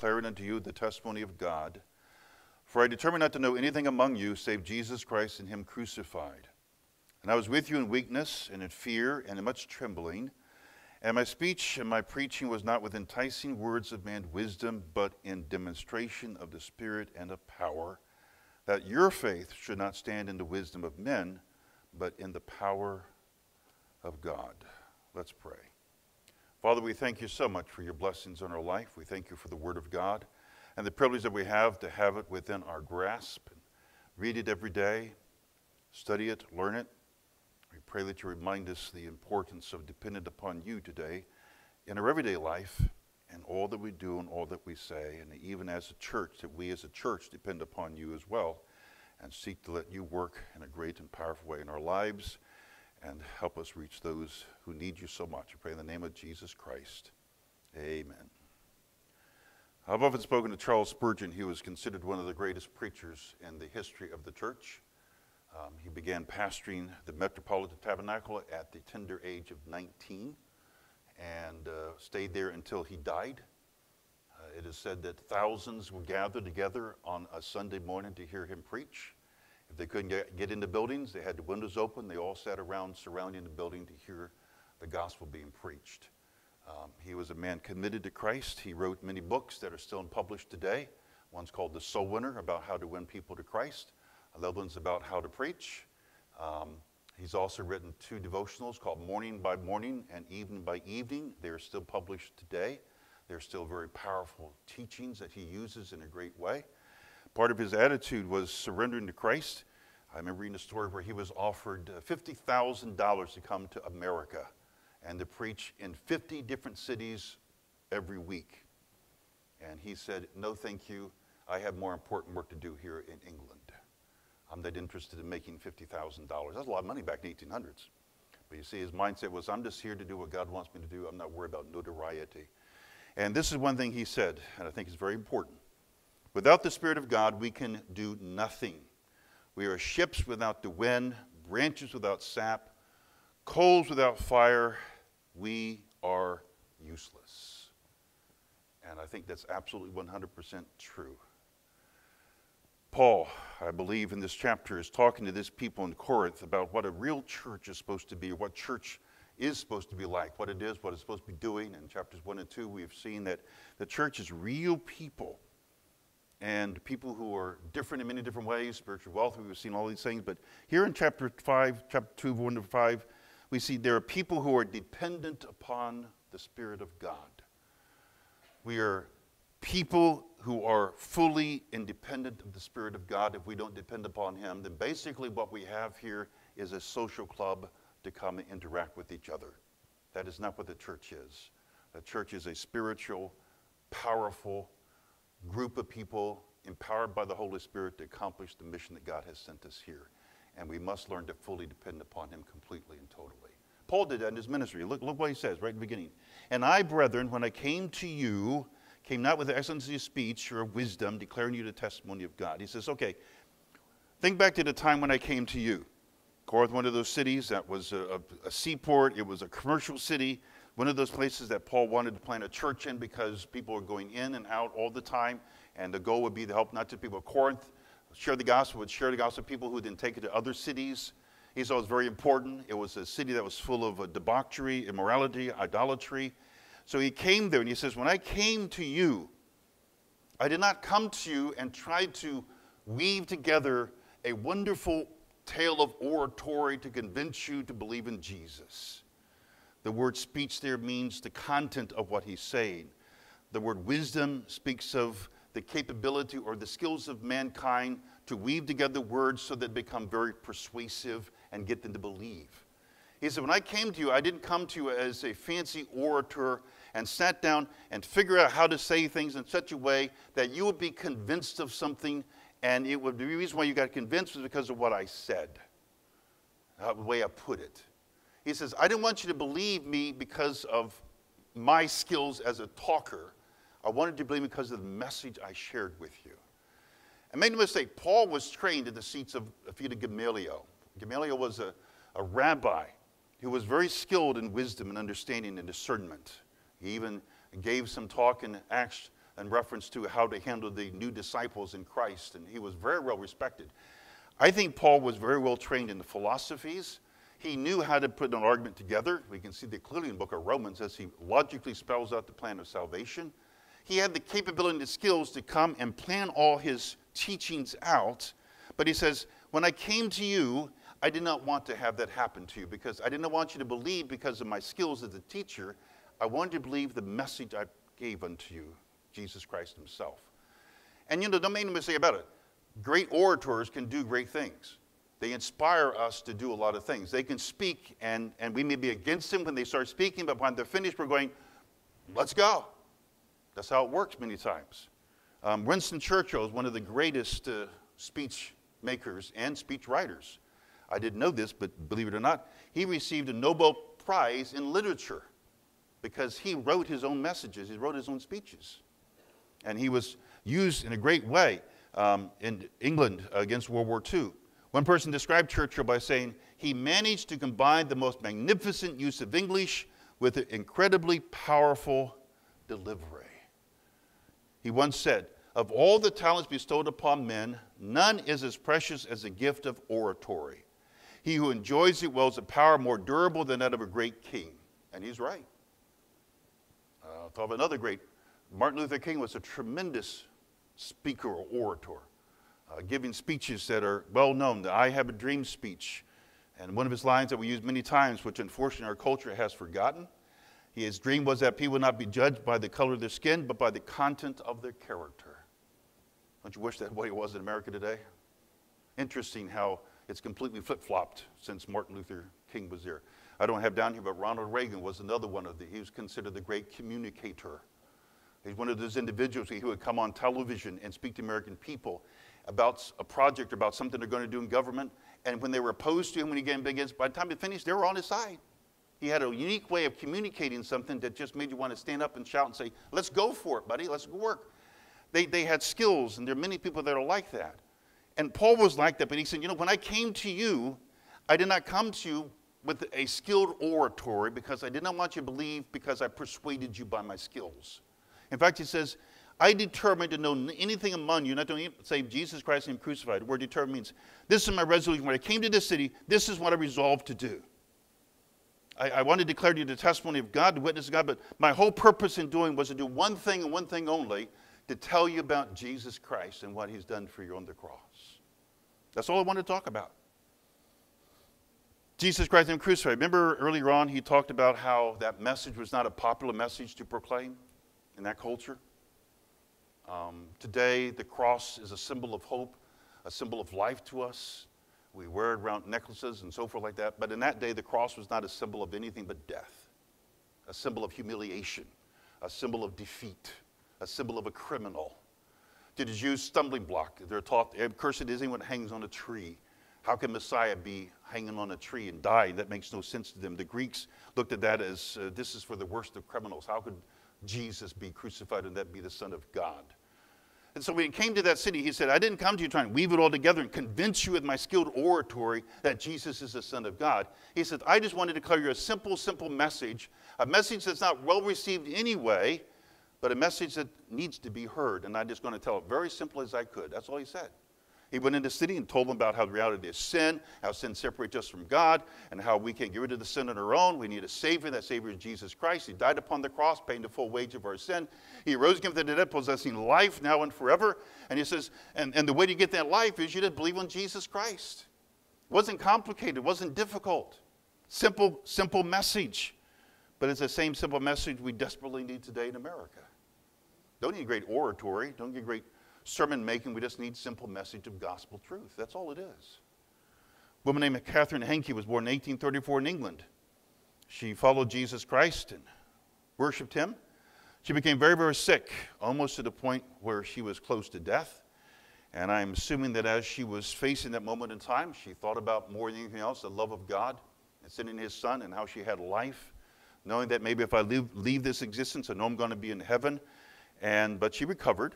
declaring unto you the testimony of God. For I determined not to know anything among you save Jesus Christ and Him crucified. And I was with you in weakness and in fear and in much trembling. And my speech and my preaching was not with enticing words of man's wisdom, but in demonstration of the Spirit and of power, that your faith should not stand in the wisdom of men, but in the power of God. Let's pray. Father, we thank you so much for your blessings on our life. We thank you for the Word of God and the privilege that we have to have it within our grasp and read it every day, study it, learn it. We pray that you remind us the importance of dependent upon you today in our everyday life and all that we do and all that we say, and even as a church, that we as a church depend upon you as well and seek to let you work in a great and powerful way in our lives and help us reach those who need you so much. I pray in the name of Jesus Christ. Amen. I've often spoken to Charles Spurgeon. He was considered one of the greatest preachers in the history of the church. Um, he began pastoring the Metropolitan Tabernacle at the tender age of 19 and uh, stayed there until he died. Uh, it is said that thousands would gather together on a Sunday morning to hear him preach. If they couldn't get, get into buildings, they had the windows open. They all sat around surrounding the building to hear the gospel being preached. Um, he was a man committed to Christ. He wrote many books that are still published today. One's called The Soul Winner, about how to win people to Christ. Another one's about how to preach. Um, he's also written two devotionals called Morning by Morning and Evening by Evening. They are still published today. They're still very powerful teachings that he uses in a great way. Part of his attitude was surrendering to Christ. I remember reading a story where he was offered uh, $50,000 to come to America and to preach in 50 different cities every week. And he said, No, thank you. I have more important work to do here in England. I'm not interested in making $50,000. That's a lot of money back in the 1800s. But you see, his mindset was, I'm just here to do what God wants me to do. I'm not worried about notoriety. And this is one thing he said, and I think it's very important. Without the Spirit of God, we can do nothing. We are ships without the wind, branches without sap, coals without fire. We are useless. And I think that's absolutely 100% true. Paul, I believe, in this chapter is talking to this people in Corinth about what a real church is supposed to be, what church is supposed to be like, what it is, what it's supposed to be doing. In chapters 1 and 2, we've seen that the church is real people and people who are different in many different ways, spiritual wealth, we've seen all these things. But here in chapter 5, chapter 2, 1 to 5, we see there are people who are dependent upon the Spirit of God. We are people who are fully independent of the Spirit of God. If we don't depend upon Him, then basically what we have here is a social club to come and interact with each other. That is not what the church is. The church is a spiritual, powerful, group of people empowered by the Holy Spirit to accomplish the mission that God has sent us here. And we must learn to fully depend upon Him completely and totally. Paul did that in his ministry. Look, look what he says right at the beginning. And I, brethren, when I came to you, came not with the excellency of speech or of wisdom, declaring you the testimony of God. He says, okay, think back to the time when I came to you. Corinth, one of those cities that was a, a, a seaport, it was a commercial city one of those places that Paul wanted to plant a church in because people were going in and out all the time, and the goal would be to help not just people of Corinth share the gospel, but share the gospel with people who didn't take it to other cities. He saw it was very important. It was a city that was full of uh, debauchery, immorality, idolatry. So he came there and he says, When I came to you, I did not come to you and try to weave together a wonderful tale of oratory to convince you to believe in Jesus. The word speech there means the content of what he's saying. The word wisdom speaks of the capability or the skills of mankind to weave together words so that they become very persuasive and get them to believe. He said, When I came to you, I didn't come to you as a fancy orator and sat down and figure out how to say things in such a way that you would be convinced of something, and it would the reason why you got convinced was because of what I said, uh, the way I put it. He says, I didn't want you to believe me because of my skills as a talker. I wanted you to believe me because of the message I shared with you. And make no mistake, Paul was trained in the seats of the feet of Gamaliel. Gamaliel was a, a rabbi who was very skilled in wisdom and understanding and discernment. He even gave some talk in Acts in reference to how to handle the new disciples in Christ, and he was very well respected. I think Paul was very well trained in the philosophies. He knew how to put an argument together. We can see that clearly in the book of Romans as he logically spells out the plan of salvation. He had the capability and the skills to come and plan all his teachings out. But he says, When I came to you, I did not want to have that happen to you because I didn't want you to believe because of my skills as a teacher. I wanted to believe the message I gave unto you, Jesus Christ Himself. And you know, don't make no mistake about it. Great orators can do great things. They inspire us to do a lot of things. They can speak, and, and we may be against them when they start speaking, but when they're finished, we're going, let's go. That's how it works many times. Um, Winston Churchill is one of the greatest uh, speech makers and speech writers. I didn't know this, but believe it or not, he received a Nobel Prize in literature because he wrote his own messages, he wrote his own speeches. And he was used in a great way um, in England against World War II. One person described Churchill by saying, he managed to combine the most magnificent use of English with an incredibly powerful delivery. He once said, Of all the talents bestowed upon men, none is as precious as the gift of oratory. He who enjoys it wields a power more durable than that of a great king. And he's right. I uh, thought of another great. Martin Luther King was a tremendous speaker or orator, uh, giving speeches that are well known. The I Have a Dream speech. And one of his lines that we use many times, which unfortunately our culture has forgotten, his dream was that people would not be judged by the color of their skin, but by the content of their character. Don't you wish that way it was in America today? Interesting how it's completely flip flopped since Martin Luther King was there. I don't have down here, but Ronald Reagan was another one of the, he was considered the great communicator. He's one of those individuals who would come on television and speak to American people about a project, about something they're going to do in government. And when they were opposed to him, when he came against, by the time he finished, they were on his side. He had a unique way of communicating something that just made you want to stand up and shout and say, Let's go for it, buddy, let's work. They, they had skills, and there are many people that are like that. And Paul was like that, but he said, You know, when I came to you, I did not come to you with a skilled oratory because I did not want you to believe because I persuaded you by my skills. In fact, he says, I determined to know anything among you, not to save Jesus Christ and crucified. The word determined means this is my resolution. When I came to this city, this is what I resolved to do. I, I want to declare to you the testimony of God, the witness of God, but my whole purpose in doing was to do one thing and one thing only to tell you about Jesus Christ and what He's done for you on the cross. That's all I want to talk about. Jesus Christ and crucified. Remember earlier on, he talked about how that message was not a popular message to proclaim in that culture. Um, today, the cross is a symbol of hope, a symbol of life to us. We wear it around necklaces and so forth like that. But in that day, the cross was not a symbol of anything but death, a symbol of humiliation, a symbol of defeat, a symbol of a criminal to the Jews, stumbling block. They're taught, cursed is anyone hangs on a tree. How can Messiah be hanging on a tree and die? That makes no sense to them. The Greeks looked at that as uh, this is for the worst of criminals. How could Jesus be crucified and that be the Son of God? And so when he came to that city, he said, I didn't come to you trying to weave it all together and convince you with my skilled oratory that Jesus is the Son of God. He said, I just wanted to declare you a simple, simple message, a message that's not well received anyway, but a message that needs to be heard. And I'm just going to tell it very simple as I could. That's all he said. He went into the city and told them about how the reality is sin, how sin separates us from God, and how we can't get rid of the sin on our own. We need a Savior. That Savior is Jesus Christ. He died upon the cross, paying the full wage of our sin. He rose again from the dead, possessing life now and forever. And he says, and, and the way to get that life is you just believe on Jesus Christ. It wasn't complicated, it wasn't difficult. Simple, simple message. But it's the same simple message we desperately need today in America. Don't need great oratory, don't need great sermon making. We just need simple message of gospel truth. That's all it is. A woman named Catherine Hankey was born in 1834 in England. She followed Jesus Christ and worshiped him. She became very, very sick, almost to the point where she was close to death. And I'm assuming that as she was facing that moment in time, she thought about more than anything else the love of God and sending his son and how she had life, knowing that maybe if I leave, leave this existence, I know I'm going to be in heaven. And, but she recovered.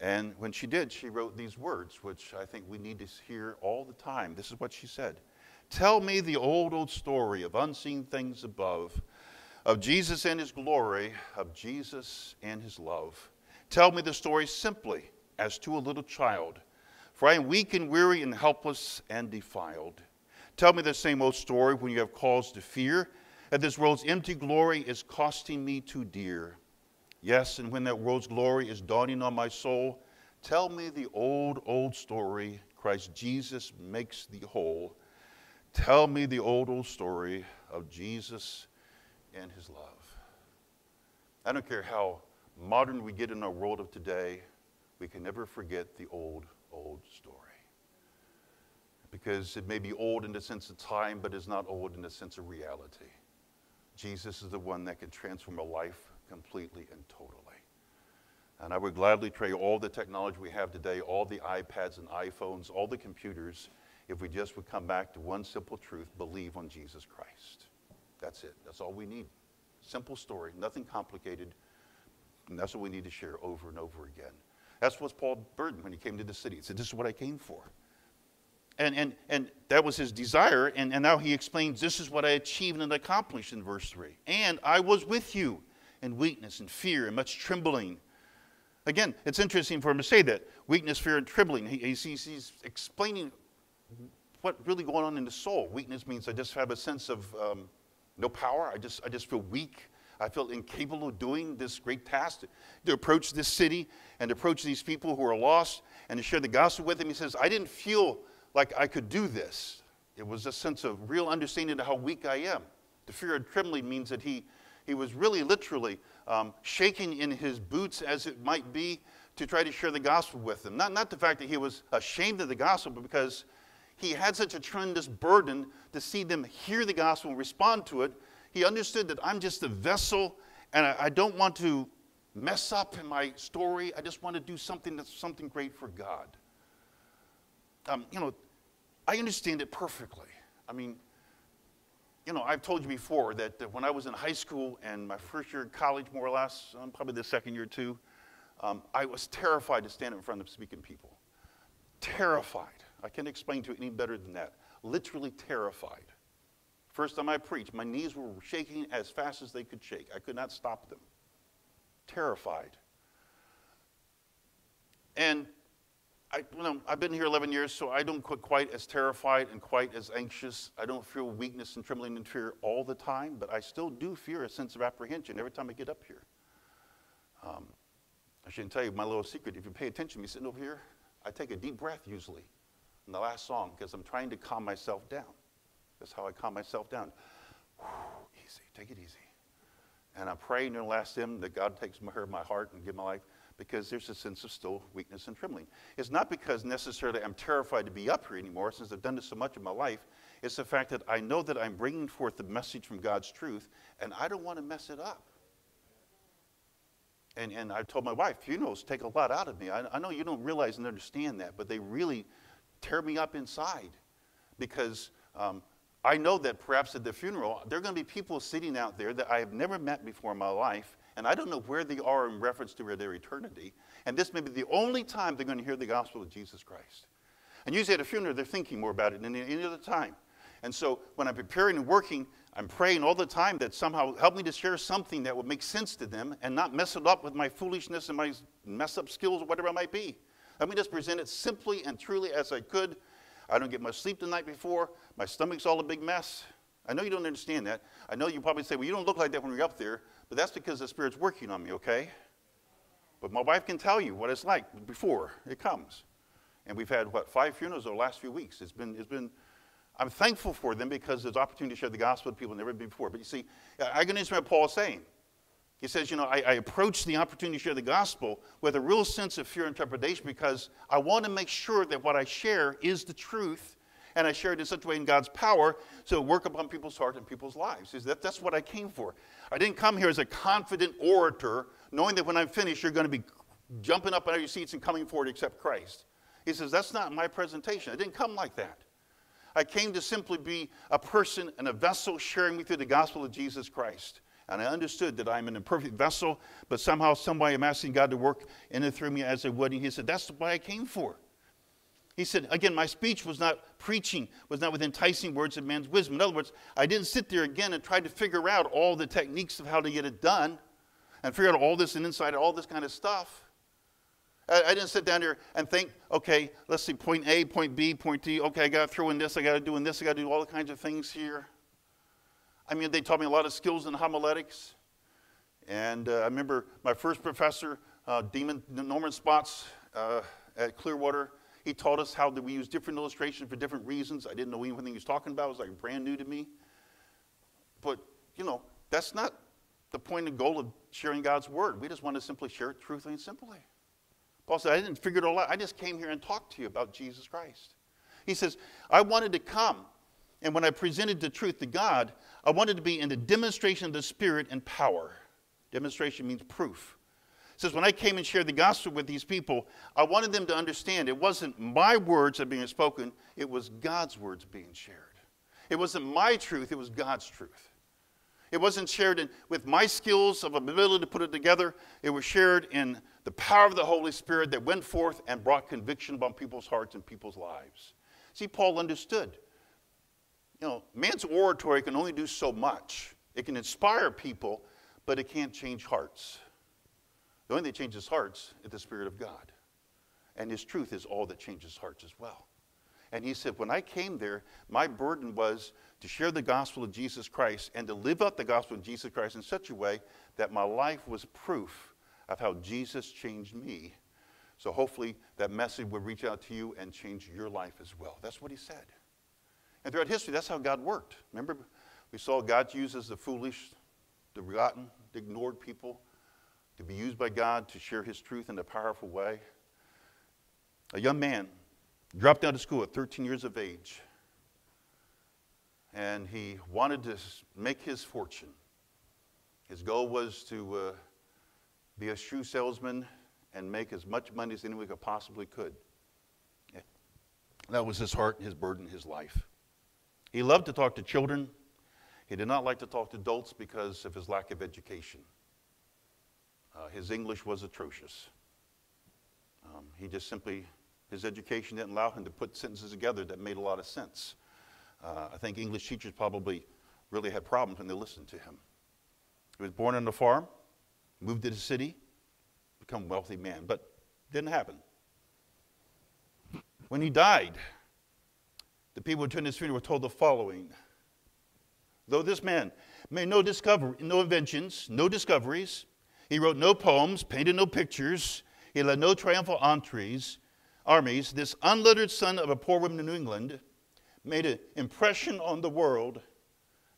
And when she did, she wrote these words, which I think we need to hear all the time. This is what she said Tell me the old, old story of unseen things above, of Jesus and his glory, of Jesus and his love. Tell me the story simply, as to a little child. For I am weak and weary and helpless and defiled. Tell me the same old story when you have cause to fear that this world's empty glory is costing me too dear. Yes, and when that world's glory is dawning on my soul, tell me the old, old story Christ Jesus makes thee whole. Tell me the old, old story of Jesus and his love. I don't care how modern we get in our world of today, we can never forget the old, old story. Because it may be old in the sense of time, but it's not old in the sense of reality. Jesus is the one that can transform a life completely and totally. And I would gladly trade all the technology we have today, all the iPads and iPhones, all the computers, if we just would come back to one simple truth believe on Jesus Christ. That's it. That's all we need. Simple story, nothing complicated. And that's what we need to share over and over again. That's what Paul burdened when he came to the city. He said, This is what I came for. And, and, and that was his desire. And, and now he explains, This is what I achieved and accomplished in verse 3. And I was with you in weakness and fear and much trembling. Again, it's interesting for him to say that weakness, fear, and trembling. He, he's, he's explaining what really going on in the soul. Weakness means I just have a sense of um, no power. I just, I just feel weak. I feel incapable of doing this great task to, to approach this city and approach these people who are lost and to share the gospel with them. He says, I didn't feel like I could do this. It was a sense of real understanding of how weak I am. The fear and trembling means that he, he was really literally um, shaking in his boots, as it might be, to try to share the gospel with them. Not, not the fact that he was ashamed of the gospel, but because he had such a tremendous burden to see them hear the gospel and respond to it. He understood that I'm just a vessel and I, I don't want to mess up in my story. I just want to do something that's something great for God. Um, you know, I understand it perfectly. I mean, you know, I've told you before that, that when I was in high school and my first year in college, more or less, um, probably the second year too, um, I was terrified to stand in front of speaking people. Terrified. I can't explain to you any better than that. Literally terrified. First time I preached, my knees were shaking as fast as they could shake. I could not stop them. Terrified. And I, you know, I've been here 11 years, so I don't get quite as terrified and quite as anxious. I don't feel weakness and trembling and fear all the time, but I still do fear a sense of apprehension every time I get up here. Um, I shouldn't tell you my little secret. If you pay attention to me sitting over here, I take a deep breath usually in the last song because I'm trying to calm myself down. That's how I calm myself down. Whew, easy, take it easy. And I pray in the last hymn that God takes of my heart and give my life because there's a sense of still weakness and trembling. It's not because necessarily I'm terrified to be up here anymore, since I've done this so much in my life. It's the fact that I know that I'm bringing forth the message from God's truth, and I don't want to mess it up. And, and I told my wife, funerals take a lot out of me. I, I know you don't realize and understand that, but they really tear me up inside because um, I know that perhaps at the funeral, there are going to be people sitting out there that I have never met before in my life and I don't know where they are in reference to their eternity. And this may be the only time they're going to hear the gospel of Jesus Christ. And usually at a funeral, they're thinking more about it than any other time. And so when I'm preparing and working, I'm praying all the time that somehow help me to share something that would make sense to them and not mess it up with my foolishness and my mess up skills or whatever it might be. Let me just present it simply and truly as I could. I don't get much sleep the night before. My stomach's all a big mess. I know you don't understand that. I know you probably say, well, you don't look like that when you're up there. But that's because the Spirit's working on me, okay? But my wife can tell you what it's like before it comes. And we've had, what, five funerals over the last few weeks. It's been, it's been, I'm thankful for them because there's opportunity to share the gospel with people never before. But you see, I can understand what Paul's saying. He says, you know, I, I approach the opportunity to share the gospel with a real sense of fear and trepidation because I want to make sure that what I share is the truth and I share it in such a way in God's power so work upon people's heart and people's lives. Is That, that's what I came for. I didn't come here as a confident orator, knowing that when I'm finished, you're going to be jumping up out of your seats and coming forward to accept Christ. He says, That's not my presentation. I didn't come like that. I came to simply be a person and a vessel sharing with you the gospel of Jesus Christ. And I understood that I'm an imperfect vessel, but somehow, some way, I'm asking God to work in and through me as a would. And he said, That's what I came for. He said, again, my speech was not preaching, was not with enticing words of man's wisdom. In other words, I didn't sit there again and try to figure out all the techniques of how to get it done and figure out all this and inside all this kind of stuff. I didn't sit down here and think, okay, let's see, point A, point B, point D. Okay, I got to throw in this, I got to do in this, I got to do all the kinds of things here. I mean, they taught me a lot of skills in homiletics. And uh, I remember my first professor, uh, Demon, Norman Spots uh, at Clearwater, he taught us how we use different illustrations for different reasons. I didn't know anything he was talking about. It was like brand new to me. But, you know, that's not the point and goal of sharing God's word. We just want to simply share it truthfully and simply. Paul said, I didn't figure it all out. I just came here and talked to you about Jesus Christ. He says, I wanted to come, and when I presented the truth to God, I wanted to be in the demonstration of the Spirit and power. Demonstration means proof. Says, when I came and shared the gospel with these people, I wanted them to understand it wasn't my words that were being spoken, it was God's words being shared. It wasn't my truth, it was God's truth. It wasn't shared in, with my skills of ability to put it together. It was shared in the power of the Holy Spirit that went forth and brought conviction upon people's hearts and people's lives. See, Paul understood. You know, man's oratory can only do so much. It can inspire people, but it can't change hearts. The only thing that changes hearts is the Spirit of God. And His truth is all that changes hearts as well. And he said, When I came there, my burden was to share the gospel of Jesus Christ and to live out the gospel of Jesus Christ in such a way that my life was proof of how Jesus changed me. So hopefully that message will reach out to you and change your life as well. That's what he said. And throughout history, that's how God worked. Remember, we saw God uses the foolish, the forgotten, the ignored people to be used by God to share his truth in a powerful way. A young man dropped out of school at 13 years of age and he wanted to make his fortune. His goal was to uh, be a shoe salesman and make as much money as anyone could possibly could. Yeah. That was his heart, his burden, his life. He loved to talk to children. He did not like to talk to adults because of his lack of education. Uh, his English was atrocious. Um, he just simply, his education didn't allow him to put sentences together that made a lot of sense. Uh, I think English teachers probably really had problems when they listened to him. He was born on a farm, moved to the city, become a wealthy man, but didn't happen. When he died, the people who attended his funeral were told the following Though this man made no, discovery, no inventions, no discoveries, he wrote no poems, painted no pictures, he led no triumphal entries, armies, this unlettered son of a poor woman in New England made an impression on the world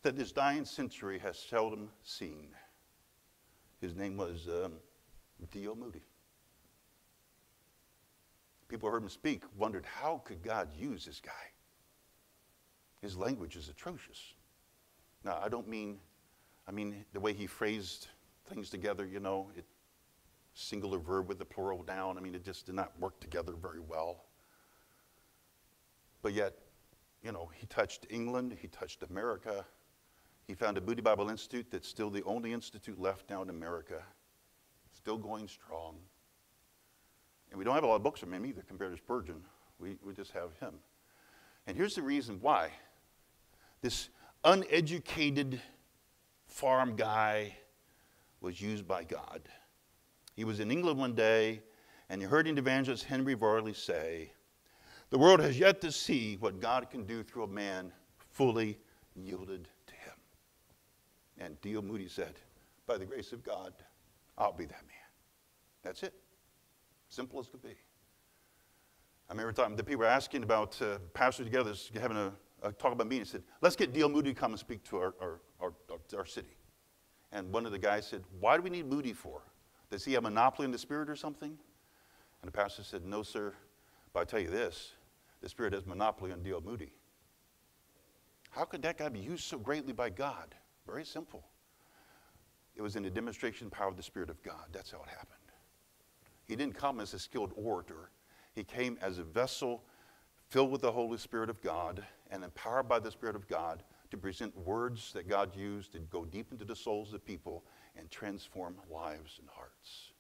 that this dying century has seldom seen. His name was um, D.L. Moody. People heard him speak, wondered how could God use this guy? His language is atrocious. Now, I don't mean, I mean the way he phrased things together, you know, it, singular verb with the plural down. I mean, it just did not work together very well. But yet, you know, he touched England, he touched America. He founded Moody Bible Institute, that's still the only institute left now in America, still going strong. And we don't have a lot of books from him either compared to Spurgeon. We, we just have him. And here's the reason why this uneducated farm guy was used by God. He was in England one day, and he heard an evangelist Henry Varley say, the world has yet to see what God can do through a man fully yielded to him. And D.L. Moody said, By the grace of God, I'll be that man. That's it. Simple as could be. I remember time the people were asking about uh, pastors together having a, a, talk about me. And said, Let's get D.L. Moody to come and speak to our, our, our, our city. And one of the guys said, Why do we need Moody for? Does he have a monopoly in the spirit or something? And the pastor said, No, sir. But I tell you this the Spirit has monopoly on D.L. Moody. How could that guy be used so greatly by God? Very simple. It was in the demonstration power of the Spirit of God. That's how it happened. He didn't come as a skilled orator, he came as a vessel filled with the Holy Spirit of God and empowered by the Spirit of God to present words that God used to go deep into the souls of people and transform lives and hearts.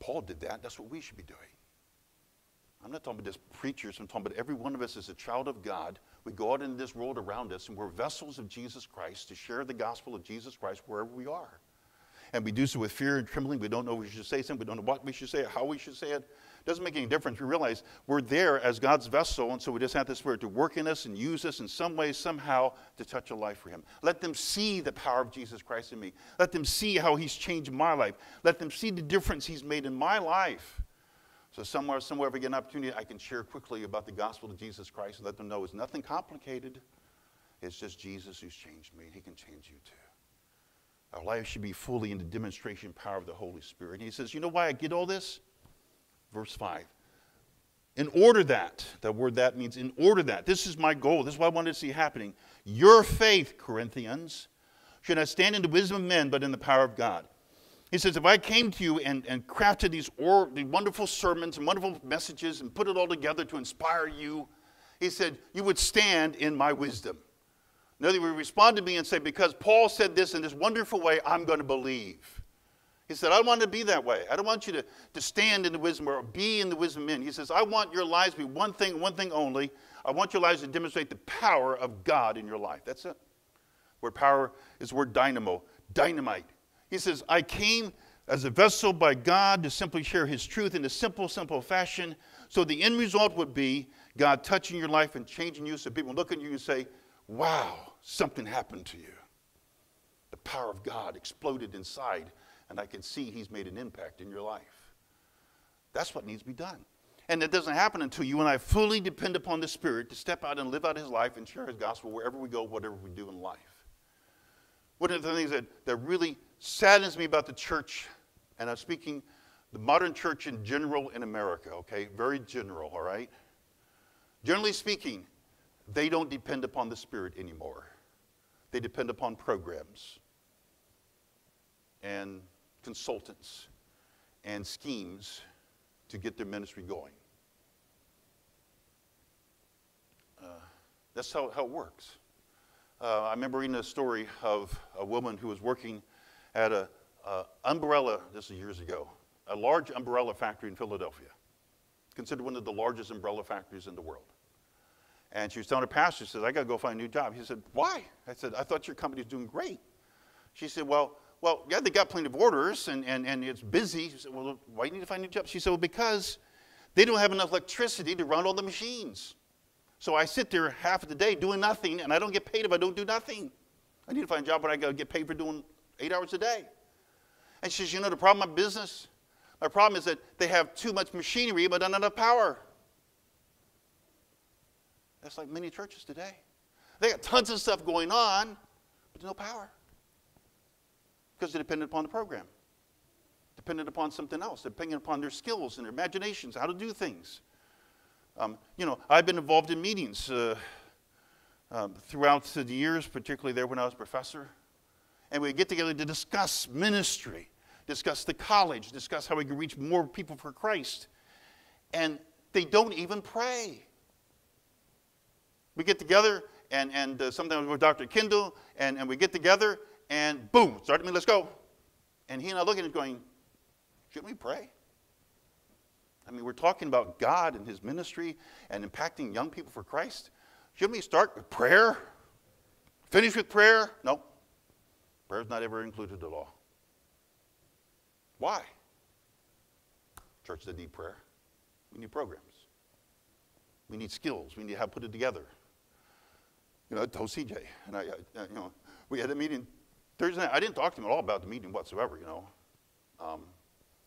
Paul did that. That's what we should be doing. I'm not talking about just preachers, I'm talking about every one of us as a child of God. We go out into this world around us and we're vessels of Jesus Christ to share the gospel of Jesus Christ wherever we are. and we do so with fear and trembling. We don't know we should say something. We don't know what we should say, how we should say it. Doesn't make any difference. We realize we're there as God's vessel, and so we just have the Spirit to work in us and use us in some way, somehow, to touch a life for Him. Let them see the power of Jesus Christ in me. Let them see how He's changed my life. Let them see the difference He's made in my life. So somewhere, somewhere, if I get an opportunity, I can share quickly about the gospel of Jesus Christ and let them know it's nothing complicated. It's just Jesus who's changed me, and He can change you too. Our life should be fully in the demonstration power of the Holy Spirit. And he says, You know why I get all this? Verse 5. In order that, that word that means in order that, this is my goal, this is what I wanted to see happening. Your faith, Corinthians, should not stand in the wisdom of men, but in the power of God. He says, if I came to you and, and crafted these, or, these wonderful sermons and wonderful messages and put it all together to inspire you, he said, you would stand in my wisdom. In they would respond to me and say, because Paul said this in this wonderful way, I'm going to believe. He said, I want to be that way. I don't want you to, to stand in the wisdom or be in the wisdom men. He says, I want your lives to be one thing, one thing only. I want your lives to demonstrate the power of God in your life. That's it. Where power is word dynamo, dynamite. He says, I came as a vessel by God to simply share his truth in a simple, simple fashion. So the end result would be God touching your life and changing you so people look at you and say, wow, something happened to you. The power of God exploded inside, and I can see He's made an impact in your life. That's what needs to be done. And it doesn't happen until you and I fully depend upon the Spirit to step out and live out His life and share His gospel wherever we go, whatever we do in life. One of the things that, that really saddens me about the church, and I'm speaking the modern church in general in America, okay? Very general, all right? Generally speaking, they don't depend upon the Spirit anymore. They depend upon programs and consultants and schemes to get their ministry going. Uh, that's how, how it works. Uh, I remember reading a story of a woman who was working at an umbrella, this is years ago, a large umbrella factory in Philadelphia, considered one of the largest umbrella factories in the world. And she was telling her pastor, she says, I got to go find a new job. He said, Why? I said, I thought your company's doing great. She said, Well, well, yeah, they got plenty of orders and, and, and it's busy. She said, Well, why do you need to find a new job? She said, Well, because they don't have enough electricity to run all the machines. So I sit there half of the day doing nothing, and I don't get paid if I don't do nothing. I need to find a job where I get paid for doing eight hours a day. And she says, You know, the problem with business? My problem is that they have too much machinery, but not enough power. That's like many churches today. They got tons of stuff going on, but no power. Because they're dependent upon the program, dependent upon something else, dependent upon their skills and their imaginations, how to do things. Um, you know, I've been involved in meetings uh, um, throughout the years, particularly there when I was a professor. And we get together to discuss ministry, discuss the college, discuss how we can reach more people for Christ. And they don't even pray. We get together, and, and uh, sometimes with Dr. Kendall, and, and we get together, and boom, start me, let's go. And he and I look at him going, shouldn't we pray? I mean, we're talking about God and his ministry and impacting young people for Christ. Shouldn't we start with prayer? Finish with prayer? No. Prayer's not ever included at all. Why? Church doesn't need prayer. We need programs. We need skills. We need how to put it together. You know, I told CJ, and I, you know, we had a meeting Thursday night. I didn't talk to him at all about the meeting whatsoever, you know. Um,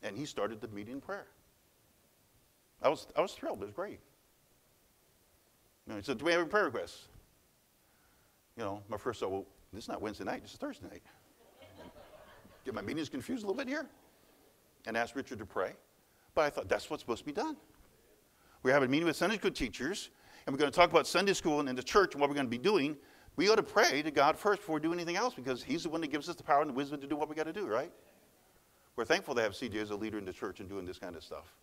and he started the meeting in prayer. I was, I was thrilled. It was great. You know, he said, Do we have any prayer requests? You know, my first thought, well, this is not Wednesday night, this is Thursday night. Get my meetings confused a little bit here. And asked Richard to pray. But I thought that's what's supposed to be done. We're having a meeting with Sunday school teachers and we're going to talk about Sunday school and in the church and what we're going to be doing, we ought to pray to God first before we do anything else because He's the one that gives us the power and the wisdom to do what we got to do, right? We're thankful to have CJ as a leader in the church and doing this kind of stuff.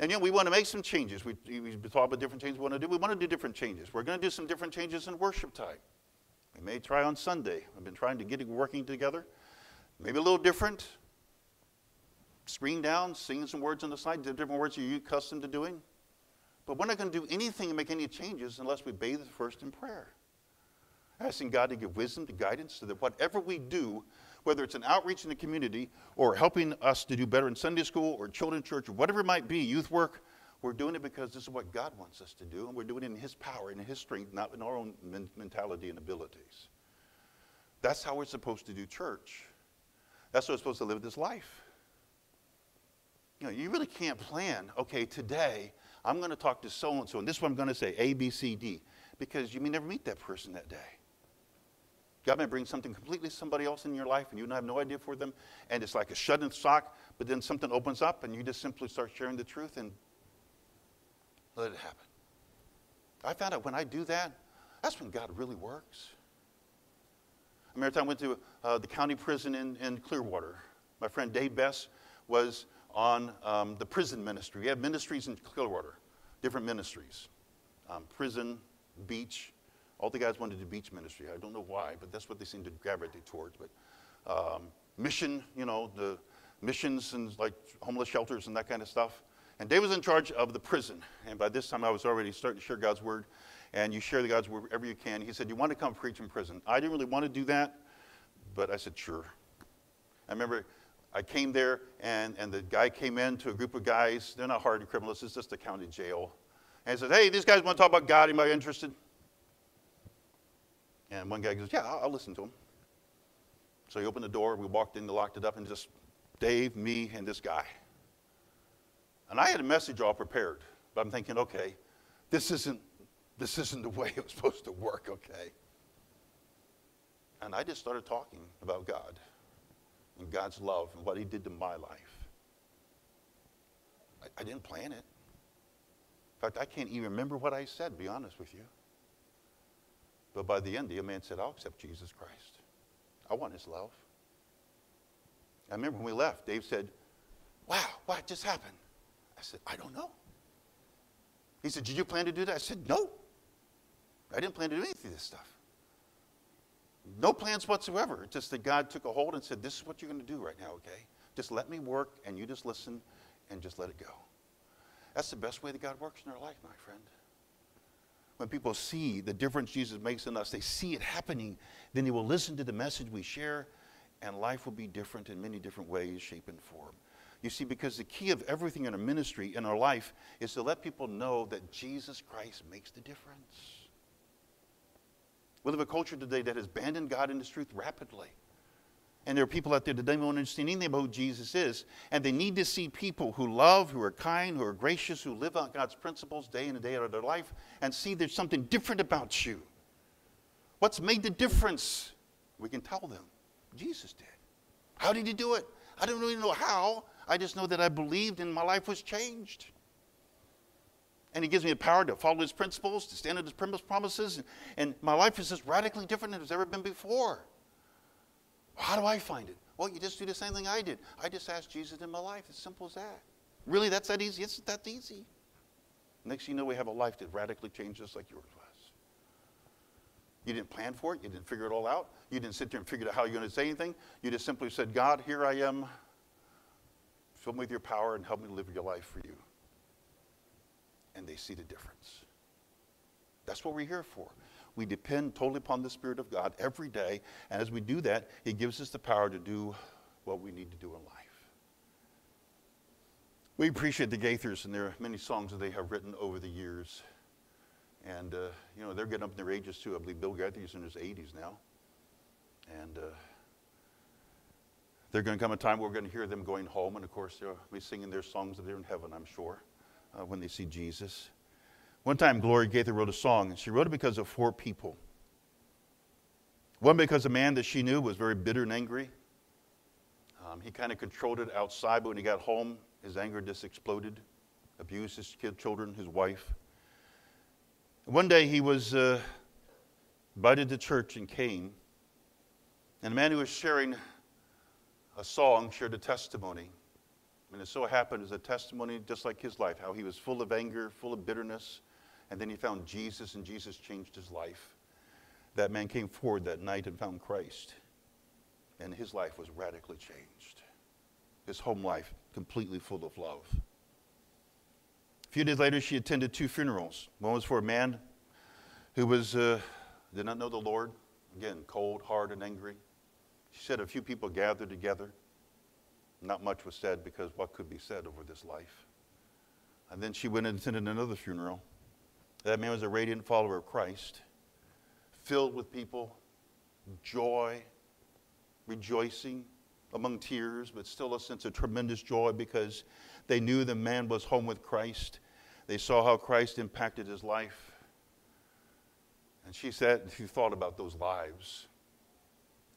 And you know, we want to make some changes. We, we talk about different changes we want to do. We want to do different changes. We're going to do some different changes in worship time. We may try on Sunday. I've been trying to get it working together. Maybe a little different. Screen down, singing some words on the side, different words you're accustomed to doing. But we're not going to do anything and make any changes unless we bathe first in prayer. Asking God to give wisdom, to guidance, so that whatever we do, whether it's an outreach in the community or helping us to do better in Sunday school or children's church or whatever it might be, youth work, we're doing it because this is what God wants us to do, and we're doing it in His power in His strength, not in our own men- mentality and abilities. That's how we're supposed to do church. That's how we're supposed to live this life. You know, you really can't plan, okay, today I'm going to talk to so and so, and this is what I'm going to say A, B, C, D, because you may never meet that person that day. God may bring something completely somebody else in your life, and you have no idea for them, and it's like a shut in sock, but then something opens up, and you just simply start sharing the truth and let it happen. I found out when I do that, that's when God really works. I remember time I went to uh, the county prison in, in Clearwater. My friend Dave Bess was on um, the prison ministry. We have ministries in Clearwater, different ministries um, prison, beach. All the guys wanted to do beach ministry. I don't know why, but that's what they seem to gravitate towards. But um, mission, you know, the missions and like homeless shelters and that kind of stuff. And Dave was in charge of the prison. And by this time, I was already starting to share God's word. And you share the God's word wherever you can. He said, You want to come preach in prison? I didn't really want to do that, but I said, Sure. I remember I came there, and, and the guy came in to a group of guys. They're not hardened criminals, it's just a county jail. And he said, Hey, these guys want to talk about God. Anybody interested? And one guy goes, Yeah, I'll, I'll listen to him. So he opened the door, we walked in, locked it up, and just Dave, me, and this guy. And I had a message all prepared, but I'm thinking, okay, this isn't, this isn't the way it was supposed to work, okay? And I just started talking about God and God's love and what He did to my life. I, I didn't plan it. In fact, I can't even remember what I said, be honest with you. But by the end, the young man said, I'll accept Jesus Christ. I want His love. I remember when we left, Dave said, Wow, what just happened? I said, I don't know. He said, Did you plan to do that? I said, No. I didn't plan to do any of this stuff. No plans whatsoever. Just that God took a hold and said, This is what you're going to do right now, okay? Just let me work and you just listen and just let it go. That's the best way that God works in our life, my friend. When people see the difference Jesus makes in us, they see it happening, then they will listen to the message we share, and life will be different in many different ways, shape, and form. You see, because the key of everything in our ministry, in our life, is to let people know that Jesus Christ makes the difference. We live a culture today that has abandoned God and His truth rapidly. And there are people out there that don't even understand anything about who Jesus is. And they need to see people who love, who are kind, who are gracious, who live out God's principles day in and day out of their life, and see there's something different about you. What's made the difference? We can tell them. Jesus did. How did he do it? I don't really know how. I just know that I believed and my life was changed. And he gives me the power to follow his principles, to stand on his promises, and my life is just radically different than it's ever been before. How do I find it? Well, you just do the same thing I did. I just asked Jesus in my life. As simple as that. Really, that's that easy? It's that easy. Next thing you know, we have a life that radically changes like yours was. You didn't plan for it. You didn't figure it all out. You didn't sit there and figure out how you're going to say anything. You just simply said, God, here I am. Fill me with your power and help me live your life for you. And they see the difference. That's what we're here for. We depend totally upon the Spirit of God every day. And as we do that, He gives us the power to do what we need to do in life. We appreciate the Gaithers and their many songs that they have written over the years. And, uh, you know, they're getting up in their ages too. I believe Bill Gaither's is in his 80s now. And uh, there's going to come a time where we're going to hear them going home. And, of course, they'll be singing their songs that they're in heaven, I'm sure, uh, when they see Jesus. One time, Gloria Gaither wrote a song, and she wrote it because of four people. One, because a man that she knew was very bitter and angry. Um, he kind of controlled it outside, but when he got home, his anger just exploded, abused his kid, children, his wife. One day he was uh, invited to church and came, and a man who was sharing a song shared a testimony. And it so happened as a testimony just like his life, how he was full of anger, full of bitterness, and then he found Jesus, and Jesus changed his life. That man came forward that night and found Christ, and his life was radically changed. His home life completely full of love. A few days later, she attended two funerals. One was for a man who was, uh, did not know the Lord, again, cold, hard, and angry. She said a few people gathered together. Not much was said because what could be said over this life? And then she went and attended another funeral. That man was a radiant follower of Christ, filled with people, joy, rejoicing among tears, but still a sense of tremendous joy because they knew the man was home with Christ. They saw how Christ impacted his life. And she said, she thought about those lives.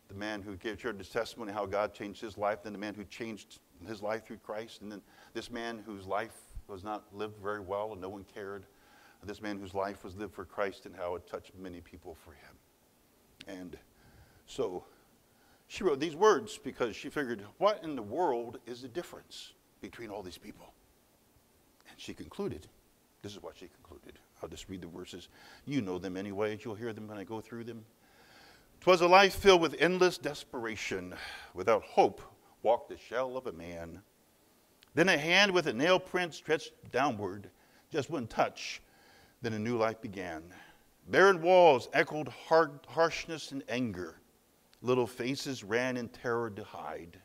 The man who gave, shared his testimony, how God changed his life, then the man who changed his life through Christ, and then this man whose life was not lived very well and no one cared. This man whose life was lived for Christ and how it touched many people for him. And so she wrote these words because she figured, what in the world is the difference between all these people? And she concluded, this is what she concluded. I'll just read the verses. You know them anyway. You'll hear them when I go through them. Twas a life filled with endless desperation. Without hope walked the shell of a man. Then a hand with a nail print stretched downward, just one touch, then a new life began. Barren walls echoed hard, harshness and anger. Little faces ran in terror to hide.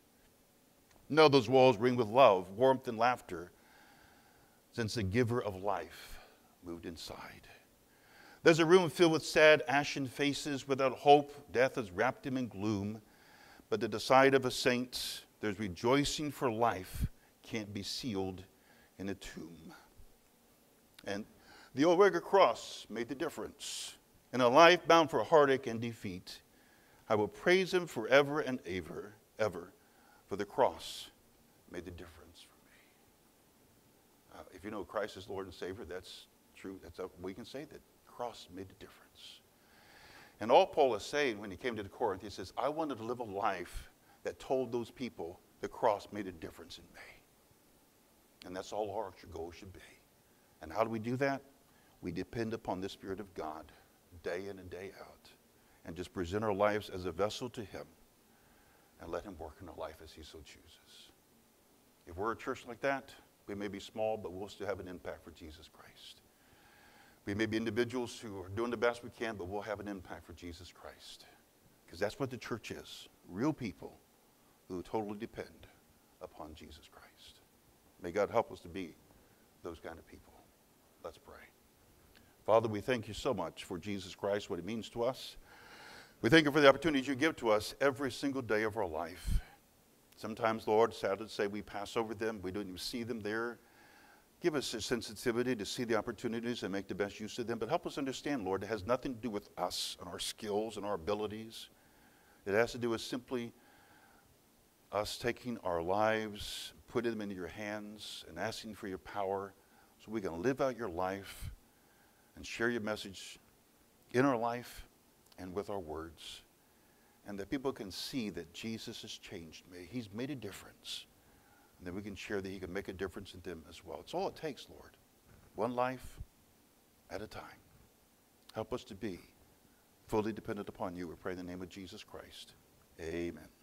Now those walls ring with love, warmth, and laughter, since the giver of life moved inside. There's a room filled with sad, ashen faces without hope. Death has wrapped him in gloom. But at the side of a saint, there's rejoicing for life can't be sealed in a tomb. And the old rugged cross made the difference. In a life bound for heartache and defeat, I will praise him forever and ever, ever, for the cross made the difference for me. Uh, if you know Christ as Lord and Savior, that's true. That's a, we can say that cross made the difference. And all Paul is saying when he came to the Corinth, he says, I wanted to live a life that told those people the cross made a difference in me. And that's all our goal should be. And how do we do that? We depend upon the Spirit of God day in and day out and just present our lives as a vessel to Him and let Him work in our life as He so chooses. If we're a church like that, we may be small, but we'll still have an impact for Jesus Christ. We may be individuals who are doing the best we can, but we'll have an impact for Jesus Christ. Because that's what the church is real people who totally depend upon Jesus Christ. May God help us to be those kind of people. Let's pray. Father, we thank you so much for Jesus Christ, what it means to us. We thank you for the opportunities you give to us every single day of our life. Sometimes, Lord, sad to say, we pass over them. We don't even see them there. Give us a sensitivity to see the opportunities and make the best use of them. But help us understand, Lord, it has nothing to do with us and our skills and our abilities. It has to do with simply us taking our lives, putting them into your hands, and asking for your power so we can live out your life and share your message in our life and with our words. And that people can see that Jesus has changed me. He's made a difference. And then we can share that He can make a difference in them as well. It's all it takes, Lord. One life at a time. Help us to be fully dependent upon you. We pray in the name of Jesus Christ. Amen.